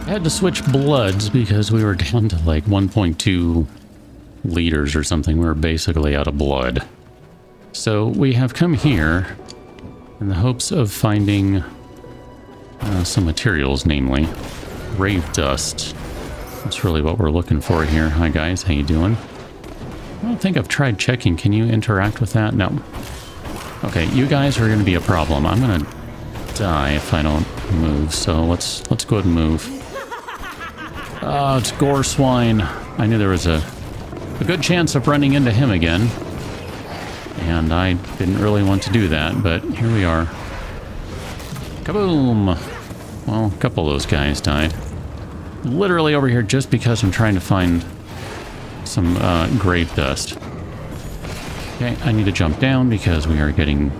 I had to switch bloods because we were down to like 1.2 liters or something. We were basically out of blood. So we have come here in the hopes of finding uh, some materials, namely grave dust. That's really what we're looking for here. Hi guys, how you doing? I don't think I've tried checking. Can you interact with that? No. Okay, you guys are going to be a problem. I'm going to die if I don't move, so let's let's go ahead and move. Oh, it's Gore Swine. I knew there was a, a good chance of running into him again. And I didn't really want to do that, but here we are. Kaboom! Well, a couple of those guys died. Literally over here just because I'm trying to find some uh, grave dust. Okay, I need to jump down because we are getting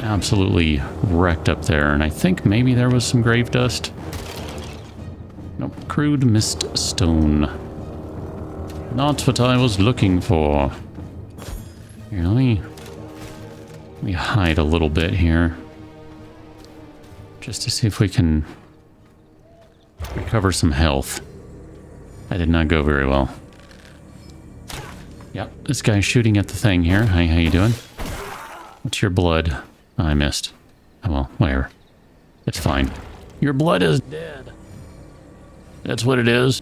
absolutely wrecked up there. And I think maybe there was some grave dust. Nope, crude mist stone. Not what I was looking for. Here, let me, let me hide a little bit here. Just to see if we can recover some health. That did not go very well. Yep, this guy's shooting at the thing here. Hi, how you doing? What's your blood? Oh, I missed. Oh, well, whatever. It's fine. Your blood is dead. That's what it is.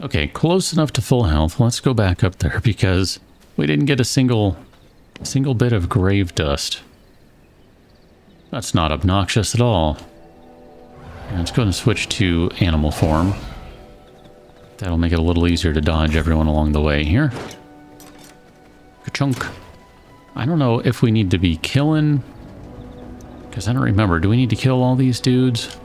Okay, close enough to full health. Let's go back up there because we didn't get a single single bit of grave dust. That's not obnoxious at all. Let's go and switch to animal form. That'll make it a little easier to dodge everyone along the way here. Ka-chunk. I don't know if we need to be killing... Because I don't remember. Do we need to kill all these dudes?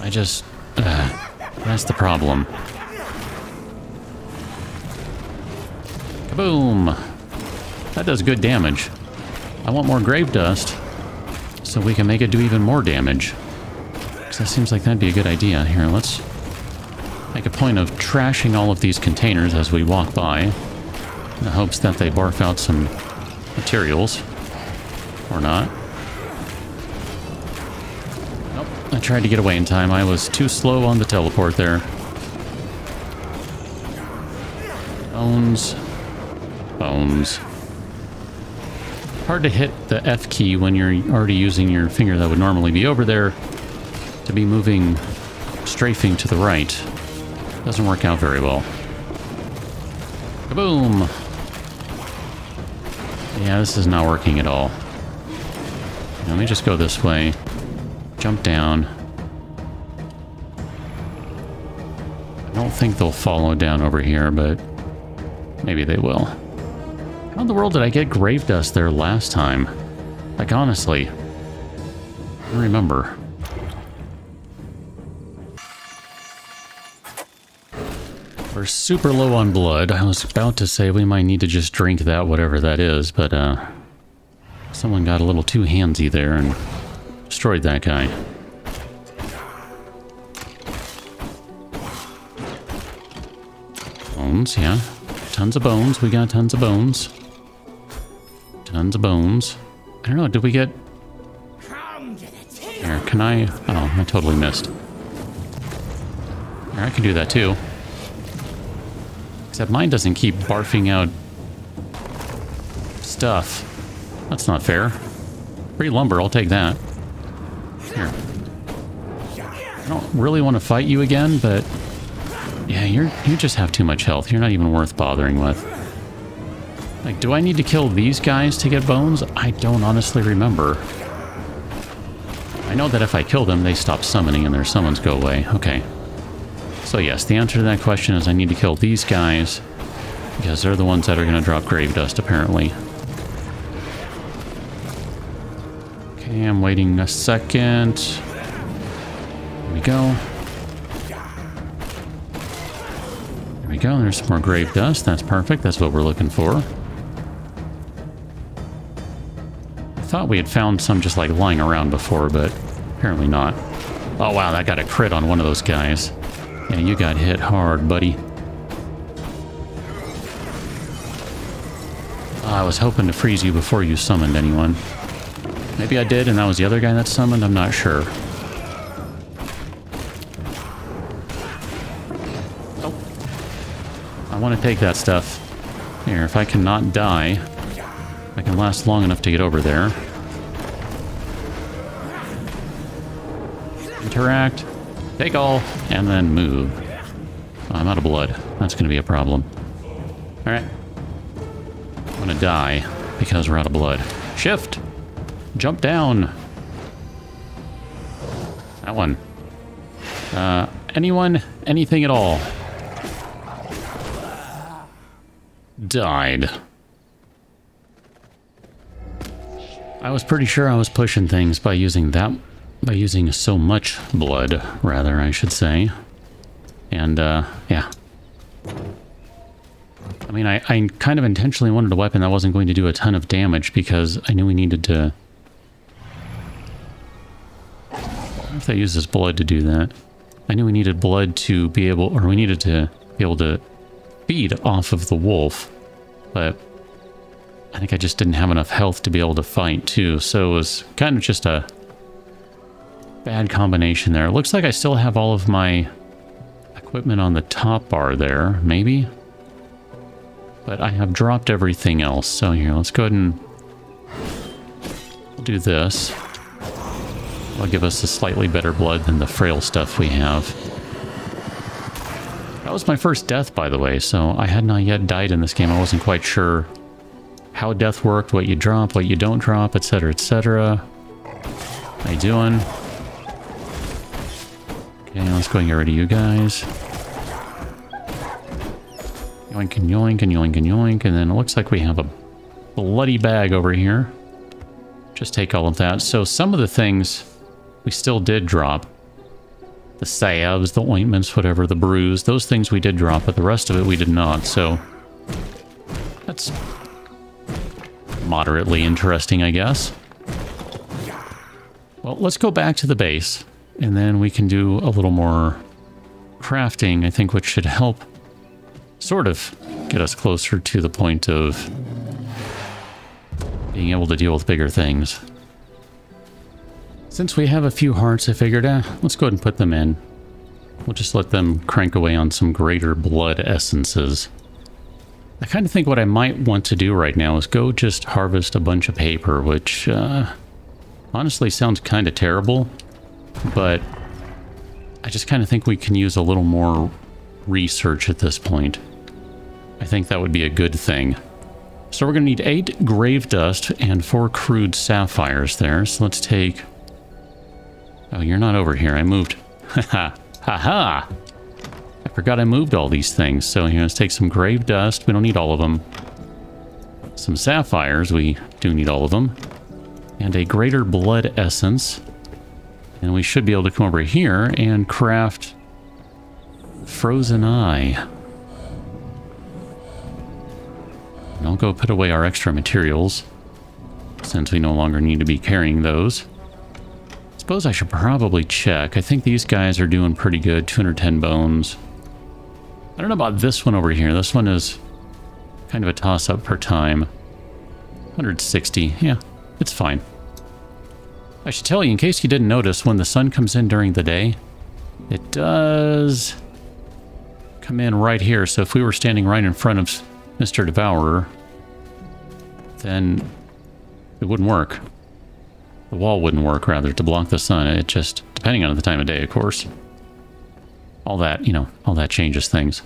I just... Uh, that's the problem. Kaboom! That does good damage. I want more grave dust so we can make it do even more damage. Because that seems like that'd be a good idea. Here, let's make a point of trashing all of these containers as we walk by in the hopes that they barf out some materials. Or not. Nope, I tried to get away in time. I was too slow on the teleport there. Bones. Bones. Hard to hit the F key when you're already using your finger that would normally be over there to be moving, strafing to the right. Doesn't work out very well. Kaboom! Yeah, this is not working at all. Let me just go this way. Jump down. I don't think they'll follow down over here, but maybe they will. How in the world did I get grave dust there last time? Like, honestly. I remember. We're super low on blood. I was about to say we might need to just drink that, whatever that is, but, uh... Someone got a little too handsy there and destroyed that guy. Bones, yeah. Tons of bones. We got tons of bones. Tons of bones. I don't know, did we get... Here, can I... Oh, I totally missed. Here, I can do that too. Except mine doesn't keep barfing out... stuff. That's not fair. Free lumber, I'll take that. Here. I don't really want to fight you again, but... Yeah, you're you just have too much health. You're not even worth bothering with. Like, do I need to kill these guys to get bones? I don't honestly remember. I know that if I kill them, they stop summoning and their summons go away. Okay. So yes, the answer to that question is I need to kill these guys because they're the ones that are going to drop grave dust, apparently. Okay, I'm waiting a second. Here we go. There we go. There's some more grave dust. That's perfect. That's what we're looking for. I thought we had found some just like lying around before, but apparently not. Oh wow, that got a crit on one of those guys. Yeah, you got hit hard, buddy. I was hoping to freeze you before you summoned anyone. Maybe I did and that was the other guy that summoned, I'm not sure. Oh. I want to take that stuff. Here, if I cannot die, I can last long enough to get over there. Interact, take all, and then move. Oh, I'm out of blood. That's going to be a problem. Alright. I'm going to die because we're out of blood. Shift! Jump down! That one. Uh, anyone? Anything at all? Died. I was pretty sure I was pushing things by using that, by using so much blood, rather, I should say. And, uh, yeah. I mean, I, I kind of intentionally wanted a weapon that wasn't going to do a ton of damage because I knew we needed to... if I use this blood to do that? I knew we needed blood to be able, or we needed to be able to feed off of the wolf, but I think I just didn't have enough health to be able to fight too, so it was kind of just a bad combination there. It looks like I still have all of my equipment on the top bar there, maybe? But I have dropped everything else, so here, let's go ahead and do this. That'll give us a slightly better blood than the frail stuff we have. That was my first death, by the way, so I had not yet died in this game. I wasn't quite sure how death worked, what you drop, what you don't drop, etc., etc. How you doing? Okay, let's go and get rid of you guys. Yoink and yoink and yoink and yoink, and then it looks like we have a bloody bag over here. Just take all of that. So some of the things we still did drop. The salves, the ointments, whatever, the brews, those things we did drop, but the rest of it we did not, so... That's... moderately interesting, I guess. Well, let's go back to the base, and then we can do a little more crafting, I think, which should help sort of get us closer to the point of being able to deal with bigger things. Since we have a few hearts, I figured, eh, let's go ahead and put them in. We'll just let them crank away on some greater blood essences. I kind of think what I might want to do right now is go just harvest a bunch of paper, which uh, honestly sounds kind of terrible, but I just kind of think we can use a little more research at this point. I think that would be a good thing. So we're going to need eight grave dust and four crude sapphires there. So let's take Oh, you're not over here. I moved. Ha ha. Ha ha. I forgot I moved all these things. So here, let's take some grave dust. We don't need all of them. Some sapphires. We do need all of them. And a greater blood essence. And we should be able to come over here and craft frozen eye. And I'll go put away our extra materials since we no longer need to be carrying those suppose I should probably check. I think these guys are doing pretty good. 210 bones. I don't know about this one over here. This one is kind of a toss-up per time. 160. Yeah, it's fine. I should tell you, in case you didn't notice, when the sun comes in during the day, it does come in right here. So if we were standing right in front of Mr. Devourer, then it wouldn't work. The wall wouldn't work, rather, to block the sun. It just, depending on the time of day, of course. All that, you know, all that changes things.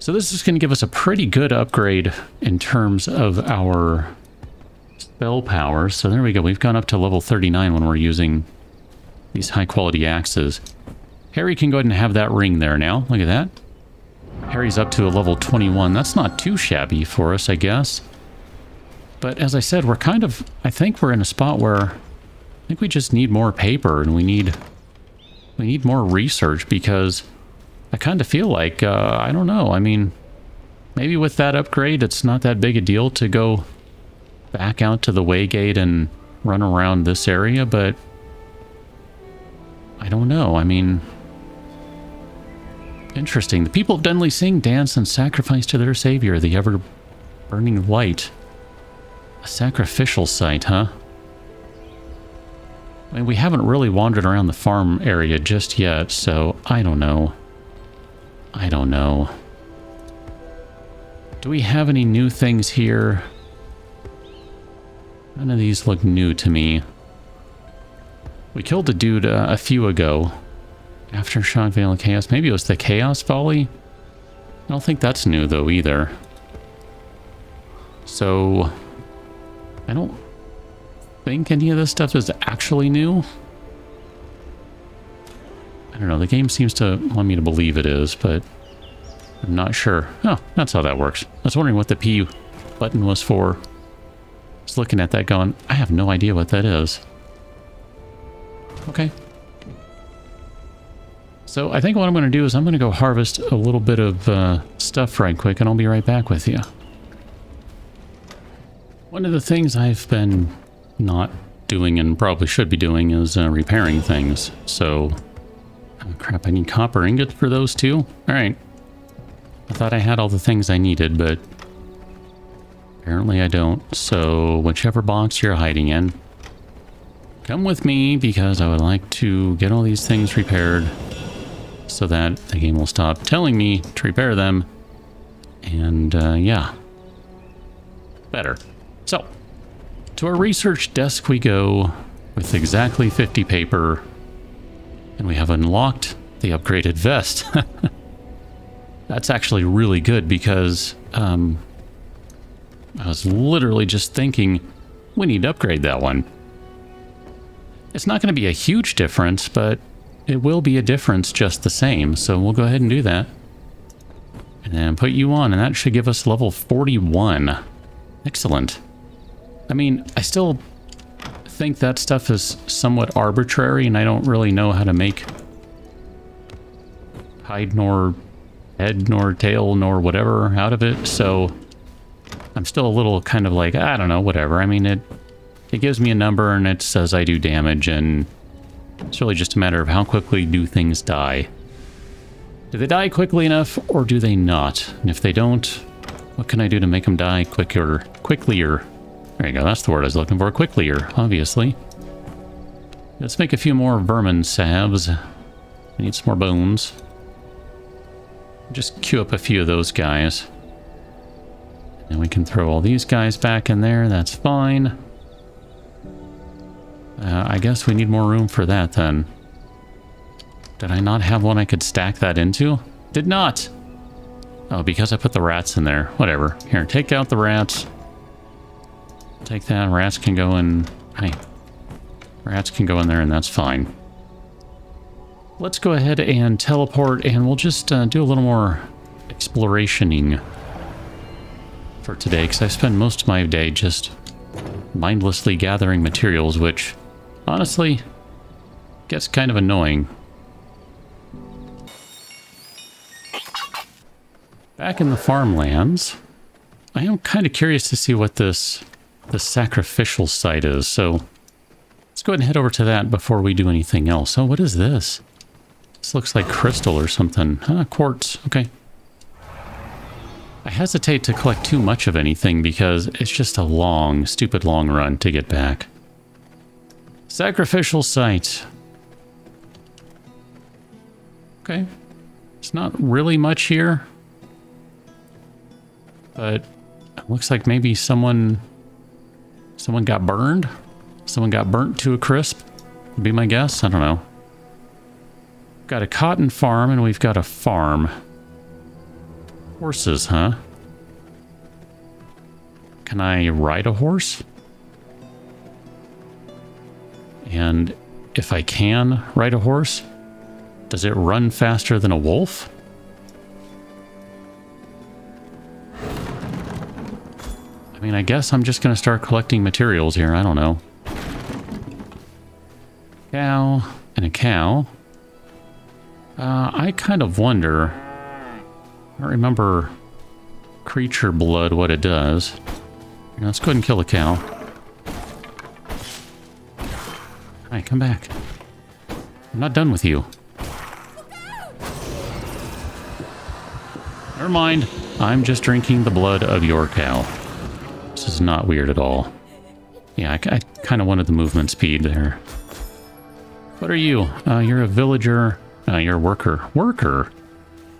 So this is going to give us a pretty good upgrade in terms of our spell power. So there we go. We've gone up to level 39 when we're using these high-quality axes. Harry can go ahead and have that ring there now. Look at that. Harry's up to a level 21. That's not too shabby for us, I guess. But as I said, we're kind of, I think we're in a spot where I think we just need more paper and we need, we need more research because I kind of feel like, uh, I don't know, I mean, maybe with that upgrade, it's not that big a deal to go back out to the waygate and run around this area, but I don't know. I mean, Interesting. The people of Dunley sing, dance, and sacrifice to their savior, the ever-burning light. A sacrificial site, huh? I mean, we haven't really wandered around the farm area just yet, so I don't know. I don't know. Do we have any new things here? None of these look new to me. We killed a dude uh, a few ago. Aftershock Veil of Chaos. Maybe it was the Chaos Volley? I don't think that's new, though, either. So... I don't think any of this stuff is actually new. I don't know, the game seems to want me to believe it is, but I'm not sure. Oh, that's how that works. I was wondering what the P button was for. Was looking at that going, I have no idea what that is. Okay. So I think what I'm going to do is I'm going to go harvest a little bit of uh, stuff right quick and I'll be right back with you. One of the things I've been not doing and probably should be doing is uh, repairing things. So, oh crap, I need copper ingots for those too? Alright. I thought I had all the things I needed, but apparently I don't. So, whichever box you're hiding in, come with me because I would like to get all these things repaired so that the game will stop telling me to repair them. And uh, yeah, better. So, to our research desk we go with exactly 50 paper, and we have unlocked the upgraded vest. That's actually really good because um, I was literally just thinking we need to upgrade that one. It's not going to be a huge difference, but it will be a difference just the same, so we'll go ahead and do that. And then put you on, and that should give us level 41. Excellent. I mean, I still think that stuff is somewhat arbitrary, and I don't really know how to make hide nor head nor tail nor whatever out of it, so I'm still a little kind of like, I don't know, whatever. I mean, it, it gives me a number and it says I do damage, and it's really just a matter of how quickly do things die. Do they die quickly enough, or do they not? And if they don't, what can I do to make them die quicker, quicklier? There you go, that's the word I was looking for. Quicklier, obviously. Let's make a few more vermin salves. Need some more bones. Just queue up a few of those guys. And we can throw all these guys back in there, that's fine. Uh, I guess we need more room for that then. Did I not have one I could stack that into? Did not! Oh, because I put the rats in there. Whatever. Here, take out the rats. Take that. Rats can go in... Hey. Rats can go in there and that's fine. Let's go ahead and teleport and we'll just uh, do a little more explorationing for today because I spend most of my day just mindlessly gathering materials, which honestly gets kind of annoying. Back in the farmlands, I am kind of curious to see what this the sacrificial site is. So let's go ahead and head over to that before we do anything else. Oh, what is this? This looks like crystal or something. Quartz. Okay. I hesitate to collect too much of anything because it's just a long, stupid long run to get back. Sacrificial site. Okay. It's not really much here. But it looks like maybe someone Someone got burned? Someone got burnt to a crisp? Would be my guess. I don't know. Got a cotton farm and we've got a farm. Horses, huh? Can I ride a horse? And if I can ride a horse, does it run faster than a wolf? I mean, I guess I'm just going to start collecting materials here. I don't know. Cow and a cow. Uh, I kind of wonder... I don't remember creature blood, what it does. Let's go ahead and kill the cow. Alright, come back. I'm not done with you. Never mind. I'm just drinking the blood of your cow. This is not weird at all. Yeah, I, I kind of wanted the movement speed there. What are you? Uh, you're a villager. Uh, you're a worker. Worker?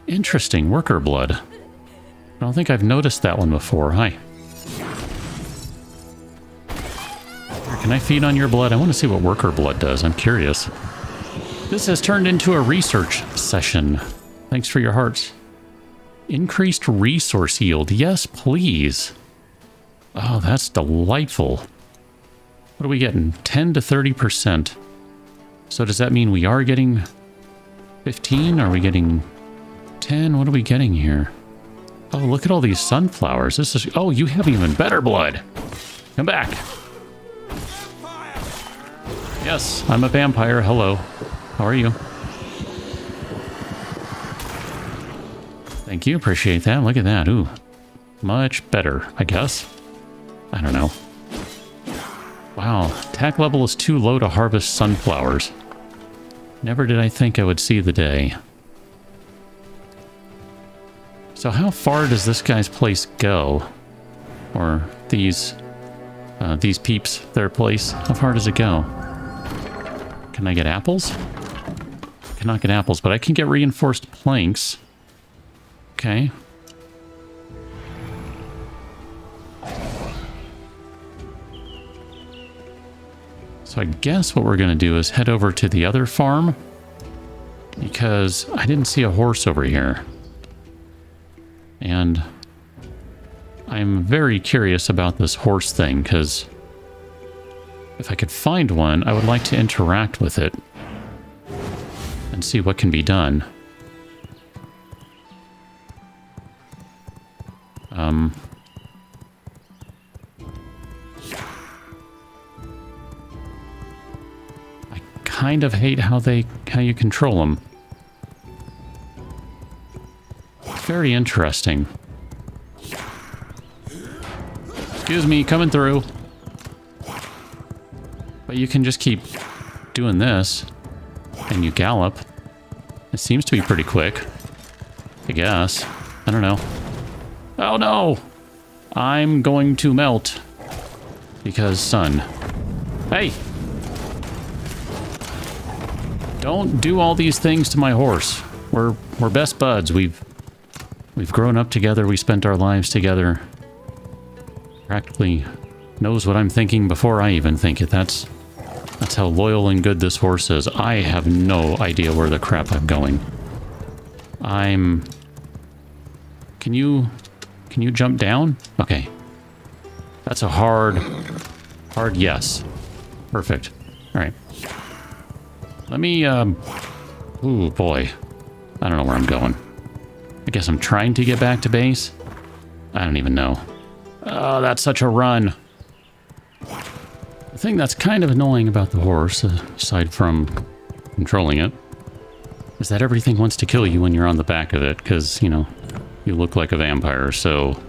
Interesting, worker blood. I don't think I've noticed that one before. Hi. Can I feed on your blood? I want to see what worker blood does. I'm curious. This has turned into a research session. Thanks for your hearts. Increased resource yield. Yes, please. Oh, that's delightful. What are we getting? 10 to 30%. So does that mean we are getting 15? Are we getting 10? What are we getting here? Oh, look at all these sunflowers. This is... Oh, you have even better blood. Come back. Yes, I'm a vampire. Hello. How are you? Thank you. Appreciate that. Look at that. Ooh. Much better, I guess. I don't know. Wow. Attack level is too low to harvest sunflowers. Never did I think I would see the day. So how far does this guy's place go? Or these... Uh, these peeps, their place? How far does it go? Can I get apples? I Cannot get apples, but I can get reinforced planks. Okay. So I guess what we're going to do is head over to the other farm. Because I didn't see a horse over here. And I'm very curious about this horse thing, because if I could find one, I would like to interact with it and see what can be done. Um, I kind of hate how they how you control them. Very interesting. Excuse me, coming through. But you can just keep doing this, and you gallop. It seems to be pretty quick. I guess. I don't know. Oh no! I'm going to melt. Because sun. Hey! Don't do all these things to my horse. We're we're best buds. We've we've grown up together. We spent our lives together. Practically knows what I'm thinking before I even think it. That's that's how loyal and good this horse is. I have no idea where the crap I'm going. I'm... Can you... Can you jump down? Okay. That's a hard... Hard yes. Perfect. Alright. Let me, um... Ooh, boy. I don't know where I'm going. I guess I'm trying to get back to base? I don't even know. Oh, that's such a run. The thing that's kind of annoying about the horse, aside from controlling it, is that everything wants to kill you when you're on the back of it, because, you know, you look like a vampire, so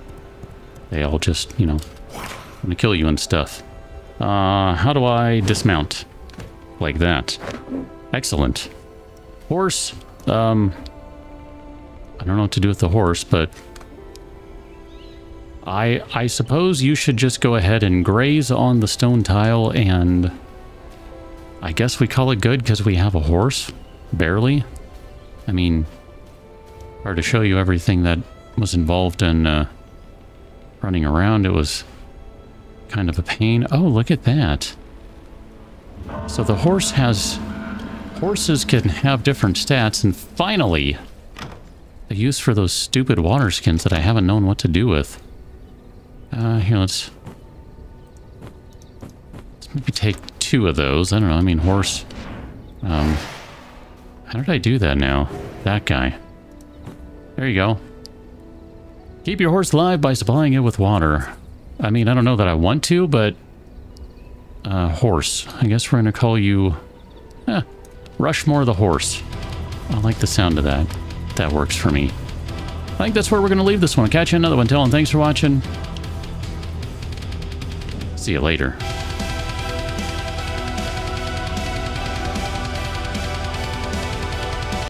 they all just, you know, want to kill you and stuff. Uh, how do I dismount? Like that. Excellent. Horse, um, I don't know what to do with the horse, but I, I suppose you should just go ahead and graze on the stone tile and I guess we call it good because we have a horse. Barely. I mean, hard to show you everything that was involved in uh, running around. It was kind of a pain. Oh, look at that. So the horse has... Horses can have different stats, and finally, the use for those stupid water skins that I haven't known what to do with. Uh, here, let's... Let's maybe take two of those. I don't know, I mean, horse... Um... How did I do that now? That guy. There you go. Keep your horse alive by supplying it with water. I mean, I don't know that I want to, but... Uh, horse. I guess we're gonna call you... Eh, Rushmore the horse. I like the sound of that. That works for me. I think that's where we're gonna leave this one. Catch you another one. Tell thanks for watching. See you later.